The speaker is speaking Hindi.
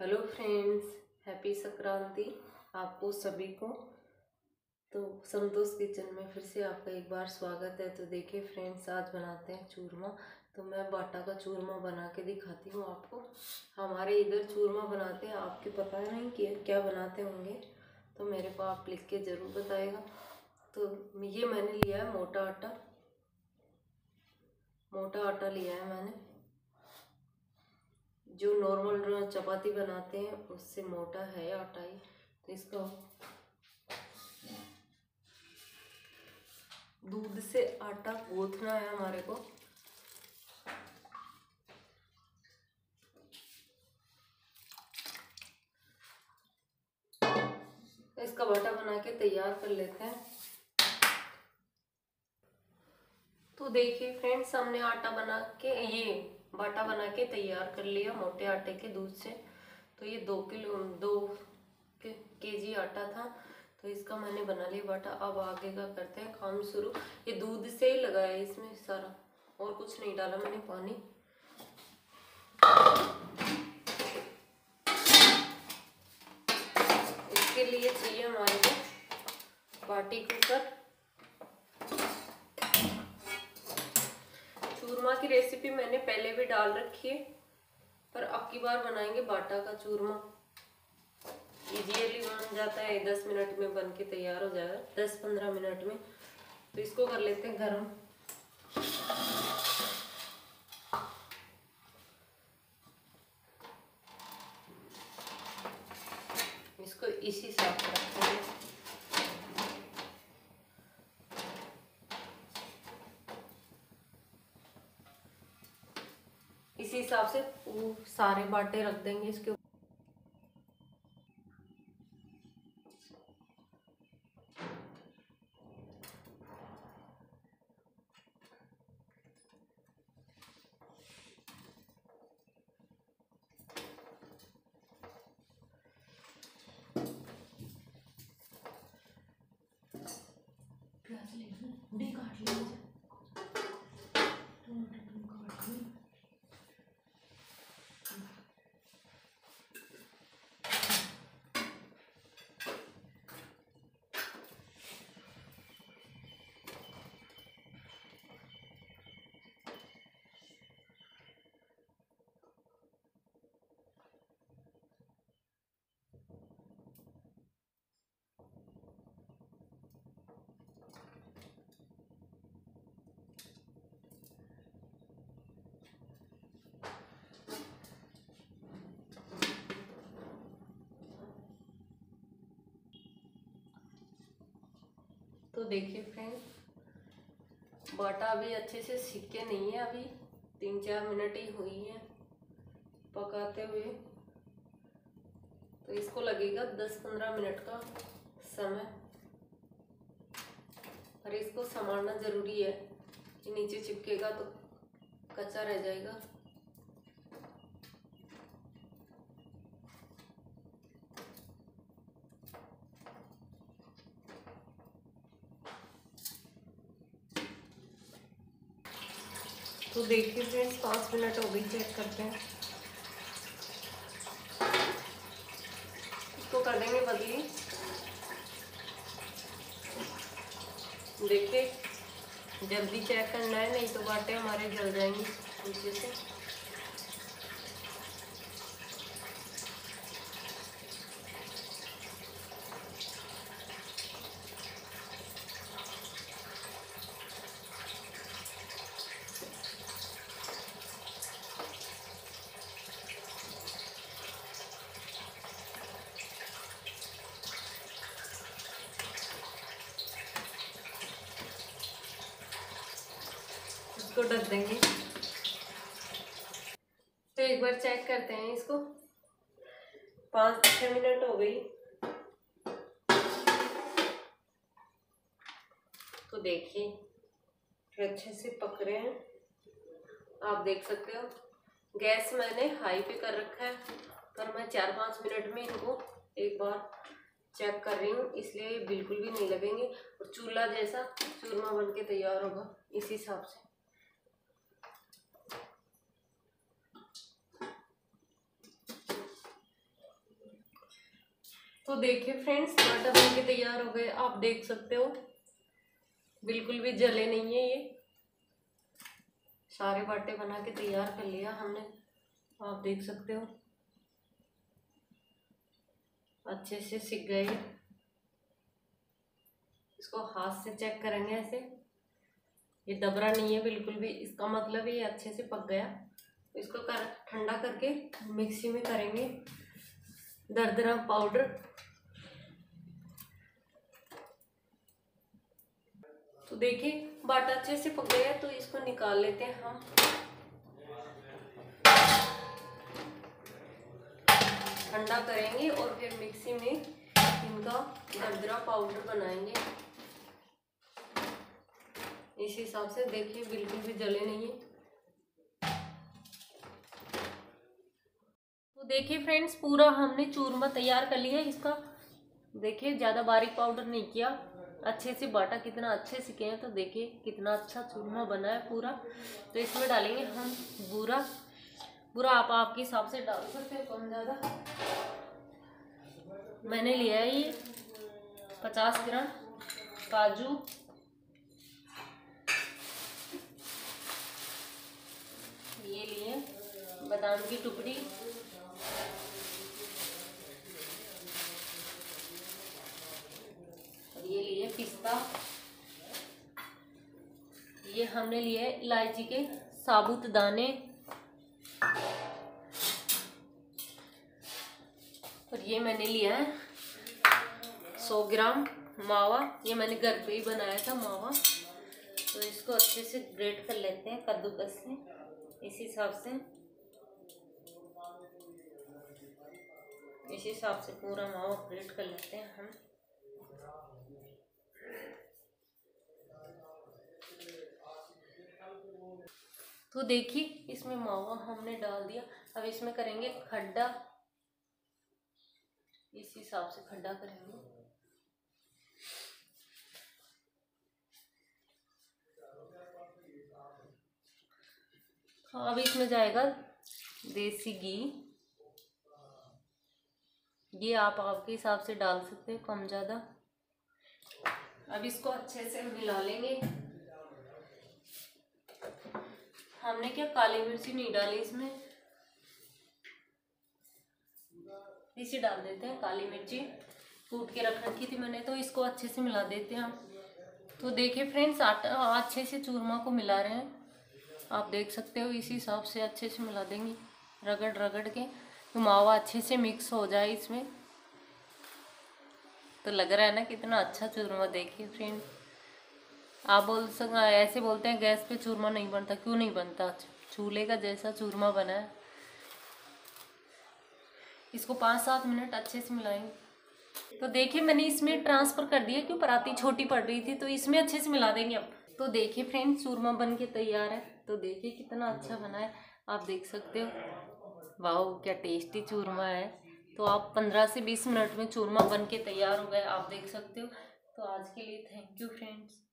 हेलो फ्रेंड्स, हैप्पी संक्रांति आपको सभी को। तो संतोष किचन में फिर से आपका एक बार स्वागत है। तो देखिए फ्रेंड्स, आज बनाते हैं चूरमा। तो मैं बाटा का चूरमा बना के दिखाती हूँ आपको। हमारे इधर चूरमा बनाते हैं, आपके पता नहीं कि क्या बनाते होंगे। तो मेरे को आप लिख के ज़रूर बताएगा तो ये मैंने लिया है मोटा आटा। मोटा आटा लिया है मैंने। जो नॉर्मल चपाती बनाते हैं, उससे मोटा है आटा ही तो इसका दूध से आटा गूंथना है हमारे को। इसका बाटा बना के तैयार कर लेते हैं। तो देखिए फ्रेंड्स, हमने आटा बना के ये बाटा बना के तैयार कर लिया, मोटे आटे के दूध से। तो ये दो किलो, दो के जी आटा था तो इसका मैंने बना लिया बाटा। अब आगे का करते हैं काम शुरू। ये दूध से ही लगाया इसमें सारा। और कुछ नहीं डाला मैंने, पानी। इसके लिए चाहिए हमारे बाटी कुकर। चूरमा की रेसिपी मैंने पहले भी डाल रखी है, पर अब की बार बनाएँगे बाटा का चूरमा। इजीली बन जाता है, दस मिनट में बन के तैयार हो जाएगा, दस पंद्रह मिनट में। तो इसको कर लेते हैं गरम इसको इसी साथ रखते हैं इसी हिसाब से वो सारे बाटे रख देंगे इसके प्याज काट तो देखिए फ्रेंड बाटा अभी अच्छे से सीख नहीं है अभी तीन चार मिनट ही हुई है पकाते हुए। तो इसको लगेगा दस पंद्रह मिनट का समय। और इसको संभालना ज़रूरी है कि नीचे चिपकेगा तो कच्चा रह जाएगा। तो देखिए फ्रेंड्स पाँच मिनट हो गई चेक करते हैं। इसको कर देंगे बदली। देखिए, जल्दी चेक करना है, नहीं तो बाटे हमारे जल जाएँगे नीचे से। इसको ढक देंगे। तो एक बार चेक करते हैं इसको। पाँच छः मिनट हो गई। तो देखिए, फिर अच्छे से पक रहे हैं। आप देख सकते हो, गैस मैंने हाई पे कर रखा है। पर मैं चार पाँच मिनट में इनको एक बार चेक कर रही हूँ, इसलिए बिल्कुल भी नहीं लगेंगे। और चूल्हा जैसा चूरमा बन के तैयार होगा, इस हिसाब से। तो देखिए फ्रेंड्स आटा बन के तैयार हो गए। आप देख सकते हो। बिल्कुल भी जले नहीं है ये। सारे बाटे बना के तैयार कर लिया हमने। आप देख सकते हो। अच्छे से सीख गए इसको हाथ से चेक करेंगे ऐसे। ये दबरा नहीं है, बिल्कुल भी। इसका मतलब ये अच्छे से पक गया। इसको कर, ठंडा करके मिक्सी में करेंगे। दरदरा पाउडर। तो देखिए बाटा अच्छे से पक गया तो इसको निकाल लेते हैं हम। ठंडा करेंगे और फिर मिक्सी में इनका दरदरा पाउडर बनाएँगे। इस हिसाब से देखिए, बिल्कुल भी जले नहीं है। तो देखिए फ्रेंड्स, पूरा हमने चूरमा तैयार कर लिया इसका देखिए, ज़्यादा बारीक पाउडर नहीं किया। अच्छे से बाटा कितना अच्छे से किए हैं तो देखिए कितना अच्छा चूरमा बना है पूरा। तो इसमें डालेंगे हम बूरा। पूरा आप आपके हिसाब से डाल सकते हो, कम ज़्यादा। मैंने लिया है ये पचास ग्राम काजू। ये लिए बादाम की टुकड़ी और ये पिस्ता ये हमने लिए इलायची के साबुत दाने। और ये मैंने लिया है सौ ग्राम मावा। ये मैंने घर पे ही बनाया था मावा। तो इसको अच्छे से ग्रेट कर लेते हैं कद्दूकस से, इस हिसाब से। इस हिसाब से पूरा मावा ग्रेट कर लेते हैं हम। तो देखिए इसमें मावा हमने डाल दिया। अब इसमें करेंगे खड्डा। इस हिसाब से खड्डा करेंगे। अब इसमें जाएगा देसी घी। ये आप आपके हिसाब से डाल सकते हो, कम ज़्यादा। अब इसको अच्छे से मिला लेंगे। हमने क्या काली मिर्ची नहीं डाली इसमें? इसी डाल देते हैं काली मिर्ची। कूट के रख रखी थी मैंने तो इसको अच्छे से मिला देते हैं हम। तो देखिए फ्रेंड्स, आटा अच्छे से चूरमा को मिला रहे हैं। आप देख सकते हो, इसी हिसाब से अच्छे से मिला देंगे। रगड़ रगड़ के तो मावा अच्छे से मिक्स हो जाए इसमें। तो लग रहा है ना कितना अच्छा चूरमा, देखिए फ्रेंड। आप बोल सक, ऐसे बोलते हैं, गैस पे चूरमा नहीं बनता, क्यों नहीं बनता? चूल्हे का जैसा चूरमा बना है। इसको पाँच सात मिनट अच्छे से मिलाएँगे तो देखिए, मैंने इसमें ट्रांसफ़र कर दिया, क्यों? पराती छोटी पड़ रही थी तो इसमें अच्छे से मिला देंगे अब तो देखिए फ्रेंड चूरमा बन के तैयार है। तो देखिए कितना अच्छा बना है। आप देख सकते हो। वाह क्या टेस्टी चूरमा है। तो आप पंद्रह से बीस मिनट में चूरमा बन के तैयार हो गए, आप देख सकते हो। तो आज के लिए थैंक यू फ्रेंड्स।